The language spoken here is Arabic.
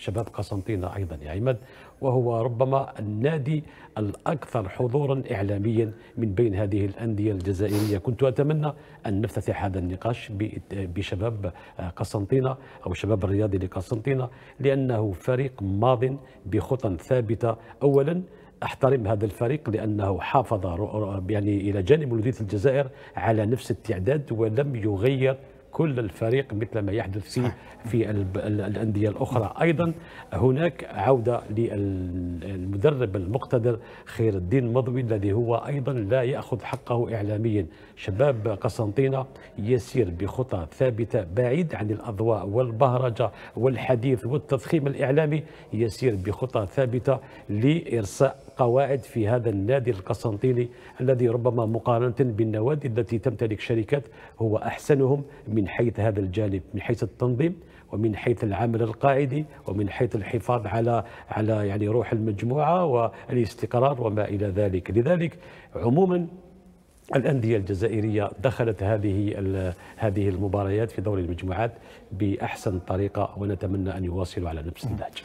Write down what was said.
شباب قسنطينة أيضا يا عماد وهو ربما النادي الأكثر حضورا إعلاميا من بين هذه الأندية الجزائرية. كنت أتمنى أن نفتتح هذا النقاش بشباب قسنطينة أو شباب الرياضي لقسنطينة لأنه فريق ماض بخطى ثابتة. أولا أحترم هذا الفريق لأنه حافظ يعني إلى جانب مولوديه الجزائر على نفس التعداد ولم يغير كل الفريق مثل ما يحدث في في الأندية الأخرى. أيضا هناك عودة للمدرب المقتدر خير الدين مضوي الذي هو أيضا لا يأخذ حقه اعلاميا. شباب قسنطينة يسير بخطى ثابتة بعيد عن الأضواء والبهرجة والحديث والتضخيم الإعلامي يسير بخطى ثابتة لإرساء قواعد في هذا النادي القسنطيني الذي ربما مقارنة بالنوادي التي تمتلك شركات هو أحسنهم من حيث هذا الجانب من حيث التنظيم ومن حيث العمل القاعدي ومن حيث الحفاظ على على يعني روح المجموعة والاستقرار وما إلى ذلك. لذلك عموما الأندية الجزائرية دخلت هذه هذه المباريات في دور المجموعات بأحسن طريقة ونتمنى أن يواصلوا على نفس النهج